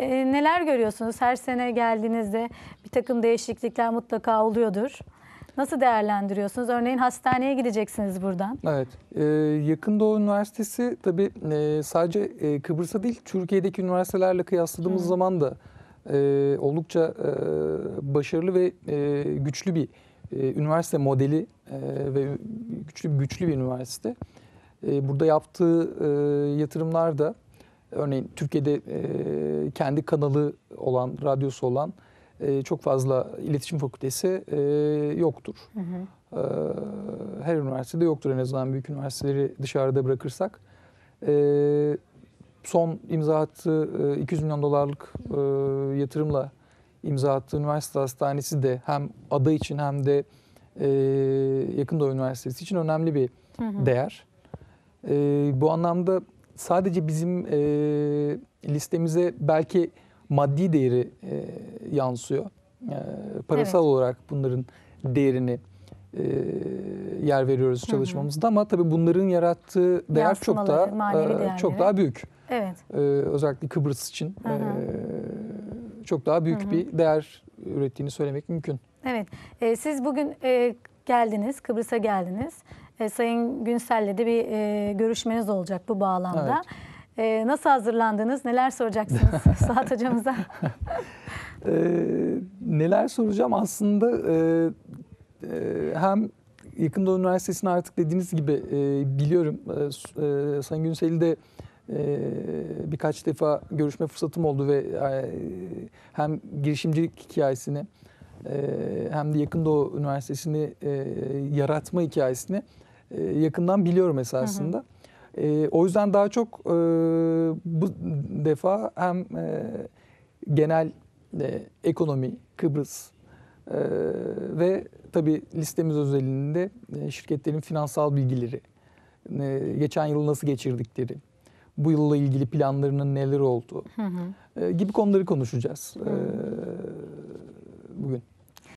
e, neler görüyorsunuz? Her sene geldiğinizde bir takım değişiklikler mutlaka oluyordur. Nasıl değerlendiriyorsunuz? Örneğin hastaneye gideceksiniz buradan. Evet. Ee, Yakın Doğu Üniversitesi tabii e, sadece e, Kıbrıs'a değil Türkiye'deki üniversitelerle kıyasladığımız Hı. zaman da e, oldukça e, başarılı ve e, güçlü bir e, üniversite modeli e, ve güçlü güçlü bir üniversite. E, burada yaptığı e, yatırımlar da örneğin Türkiye'de e, kendi kanalı olan, radyosu olan e, çok fazla iletişim fakültesi e, yoktur. Hı hı. Ee, her üniversitede yoktur en azından büyük üniversiteleri dışarıda bırakırsak. Ee, son imza attığı e, 200 milyon dolarlık e, yatırımla imza attığı üniversite hastanesi de hem ada için hem de e, Yakın Doğu Üniversitesi için önemli bir Hı hı. değer. Ee, bu anlamda sadece bizim e, listemize belki maddi değeri e, yansıyor. E, parasal Evet. olarak bunların değerini e, yer veriyoruz Hı hı. çalışmamızda ama tabii bunların yarattığı değer çok daha e, çok daha büyük. Evet. E, özellikle Kıbrıs için Hı hı. e, çok daha büyük Hı hı. bir değer ürettiğini söylemek mümkün. Evet. E, siz bugün e, geldiniz, Kıbrıs'a geldiniz. E, Sayın Günsel'le de bir e, görüşmeniz olacak bu bağlamda. E, nasıl hazırlandınız? Neler soracaksınız Suat hocamıza? Ee, neler soracağım aslında e, e, hem Yakın Doğu Üniversitesi'ni artık dediğiniz gibi e, biliyorum. E, e, Sayın Günsel'i de e, birkaç defa görüşme fırsatım oldu ve e, hem girişimcilik hikayesini e, hem de Yakın Doğu Üniversitesi'ni e, yaratma hikayesini e, yakından biliyorum esasında. E, o yüzden daha çok e, bu defa hem e, genel e, ekonomi, Kıbrıs e, ve tabii listemiz özelinde e, şirketlerin finansal bilgileri, e, geçen yıl nasıl geçirdikleri, bu yılla ilgili planlarının neler olduğu Hı hı. e, gibi konuları konuşacağız e, Hı. bugün.